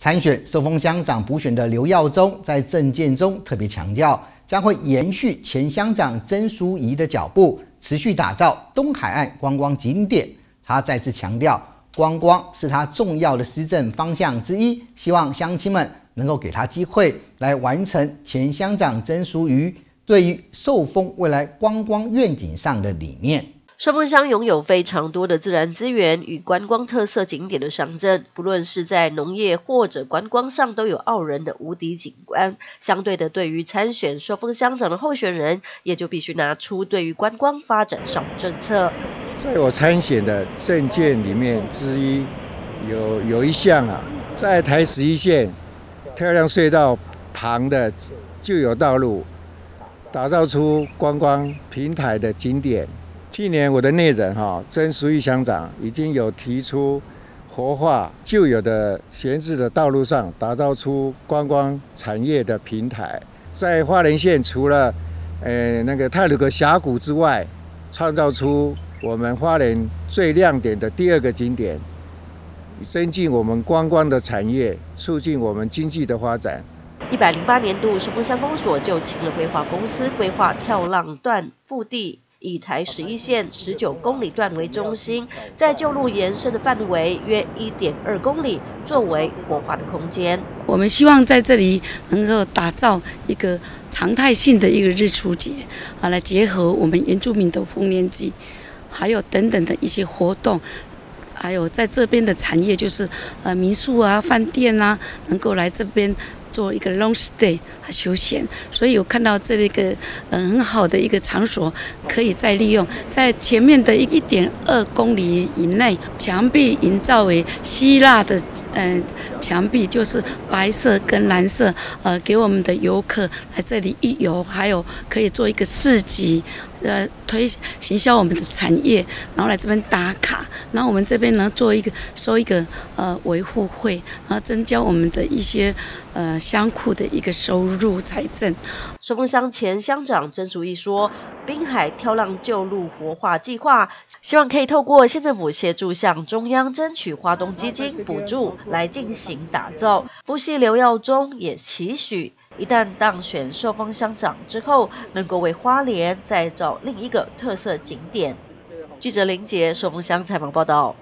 参选寿丰乡长补选的刘耀宗在政见中特别强调，将会延续前乡长曾淑仪的脚步，持续打造东海岸观光景点。他再次强调，观光是他重要的施政方向之一，希望乡亲们能够给他机会来完成前乡长曾淑仪对于寿丰未来观光愿景上的理念。寿丰乡拥有非常多的自然资源与观光特色景点的乡镇，不论是在农业或者观光上，都有傲人的无敌景观。相对的，对于参选寿丰乡长的候选人，也就必须拿出对于观光发展上的政策。在我参选的政件里面之一，有有一项啊，在台十一线漂亮隧道旁的旧有道路，打造出观光平台的景点。去年我的内人哈曾淑玉乡长已经有提出活化旧有的闲置的道路上，打造出观光产业的平台。在花莲县除了呃那个泰鲁阁峡谷之外，创造出我们花莲最亮点的第二个景点，增进我们观光的产业，促进我们经济的发展。一百零八年度是不乡公所就请了规划公司规划跳浪段腹地。以台十一线十九公里段为中心，在旧路延伸的范围约一点二公里，作为活化的空间。我们希望在这里能够打造一个常态性的一个日出节，啊，来结合我们原住民的丰年祭，还有等等的一些活动，还有在这边的产业，就是呃民宿啊、饭店啊，能够来这边。做一个 long stay 啊休闲，所以我看到这里一个嗯很好的一个场所，可以再利用在前面的一一点二公里以内，墙壁营造为希腊的嗯墙壁，就是白色跟蓝色，呃，给我们的游客来这里一游，还有可以做一个市集。呃，推行销我们的产业，然后来这边打卡，然后我们这边呢做一个收一个呃维护费，然后增加我们的一些呃乡库的一个收入财政。寿丰乡前乡长曾淑义说：“滨海跳浪旧路活化计划，希望可以透过县政府协助向中央争取花东基金补助来进行打造。”不系刘耀忠也期许。一旦当选寿丰乡长之后，能够为花莲再造另一个特色景点。记者林杰寿丰乡采访报道。